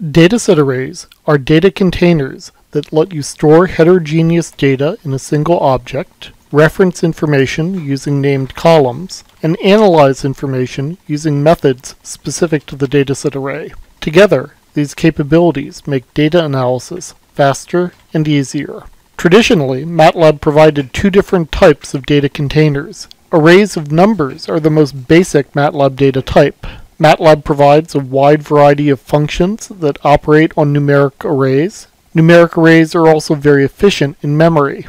Dataset arrays are data containers that let you store heterogeneous data in a single object, reference information using named columns, and analyze information using methods specific to the dataset array. Together, these capabilities make data analysis faster and easier. Traditionally, MATLAB provided two different types of data containers. Arrays of numbers are the most basic MATLAB data type. MATLAB provides a wide variety of functions that operate on numeric arrays. Numeric arrays are also very efficient in memory.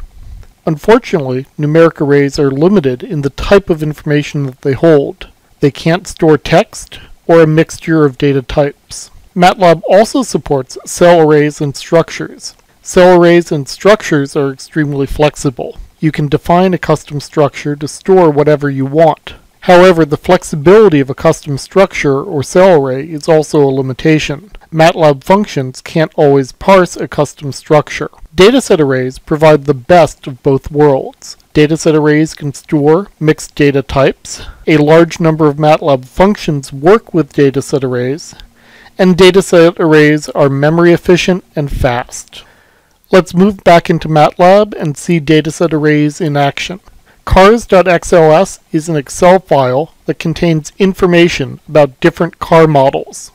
Unfortunately, numeric arrays are limited in the type of information that they hold. They can't store text or a mixture of data types. MATLAB also supports cell arrays and structures. Cell arrays and structures are extremely flexible. You can define a custom structure to store whatever you want. However, the flexibility of a custom structure or cell array is also a limitation. MATLAB functions can't always parse a custom structure. Dataset arrays provide the best of both worlds. Dataset arrays can store mixed data types, a large number of MATLAB functions work with dataset arrays, and dataset arrays are memory efficient and fast. Let's move back into MATLAB and see dataset arrays in action. Cars.xls is an Excel file that contains information about different car models.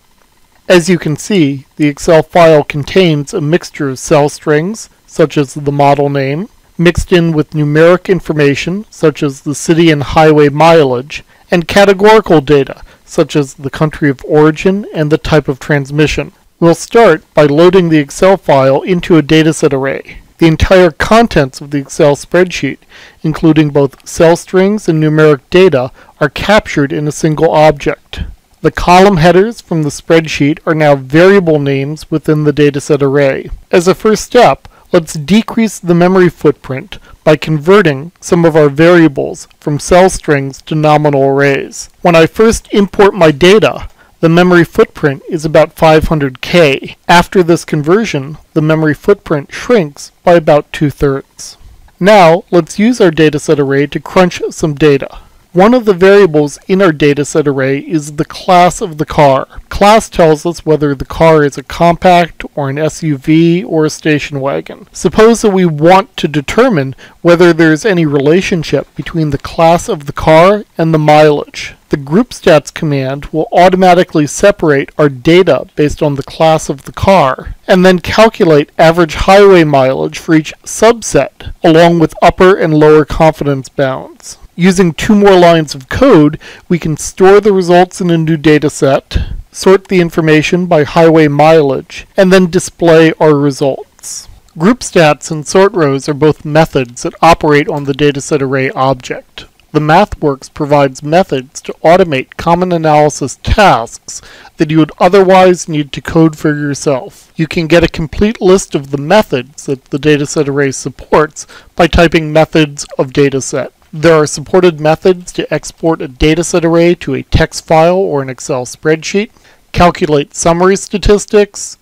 As you can see, the Excel file contains a mixture of cell strings, such as the model name, mixed in with numeric information, such as the city and highway mileage, and categorical data, such as the country of origin and the type of transmission. We'll start by loading the Excel file into a dataset array. The entire contents of the Excel spreadsheet, including both cell strings and numeric data, are captured in a single object. The column headers from the spreadsheet are now variable names within the dataset array. As a first step, let's decrease the memory footprint by converting some of our variables from cell strings to nominal arrays. When I first import my data, the memory footprint is about 500K. After this conversion, the memory footprint shrinks by about two-thirds. Now, let's use our dataset array to crunch some data. One of the variables in our dataset array is the class of the car. Class tells us whether the car is a compact or an SUV or a station wagon. Suppose that we want to determine whether there is any relationship between the class of the car and the mileage. The groupstats command will automatically separate our data based on the class of the car, and then calculate average highway mileage for each subset, along with upper and lower confidence bounds. Using two more lines of code, we can store the results in a new dataset, sort the information by highway mileage, and then display our results. Group stats and sort rows are both methods that operate on the dataset array object. The MathWorks provides methods to automate common analysis tasks that you would otherwise need to code for yourself. You can get a complete list of the methods that the dataset array supports by typing methods of dataset. There are supported methods to export a dataset array to a text file or an Excel spreadsheet, calculate summary statistics,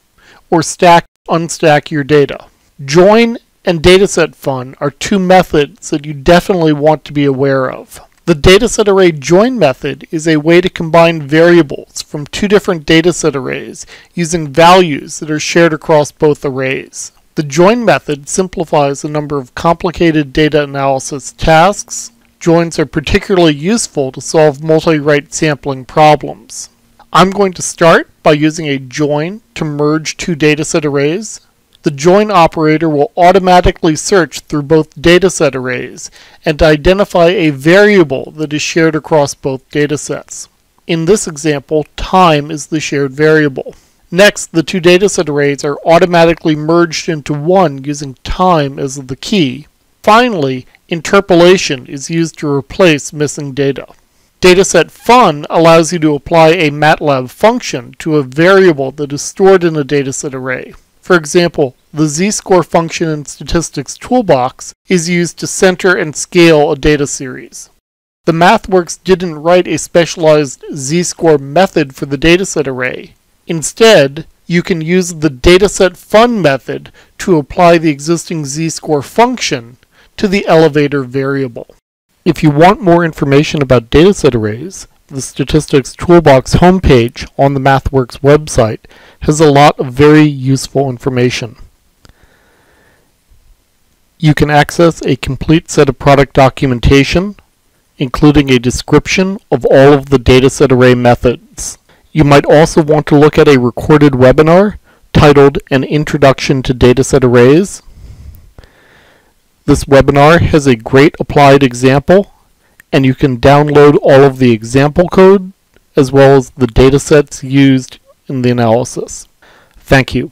or stack unstack your data. Join and dataset fun are two methods that you definitely want to be aware of. The dataset array join method is a way to combine variables from two different dataset arrays using values that are shared across both arrays. The join method simplifies a number of complicated data analysis tasks. Joins are particularly useful to solve multi-rate sampling problems. I'm going to start by using a join to merge two dataset arrays. The join operator will automatically search through both dataset arrays and identify a variable that is shared across both datasets. In this example, time is the shared variable. Next, the two dataset arrays are automatically merged into one using time as the key. Finally, interpolation is used to replace missing data. Dataset fun allows you to apply a MATLAB function to a variable that is stored in a dataset array. For example, the z-score function in Statistics Toolbox is used to center and scale a data series. The MathWorks didn't write a specialized z-score method for the dataset array. Instead, you can use the dataset fun method to apply the existing z-score function to the elevator variable. If you want more information about dataset arrays, the Statistics Toolbox homepage on the MathWorks website has a lot of very useful information. You can access a complete set of product documentation, including a description of all of the dataset array methods. You might also want to look at a recorded webinar titled An Introduction to Dataset Arrays. This webinar has a great applied example, and you can download all of the example code as well as the datasets used in the analysis. Thank you.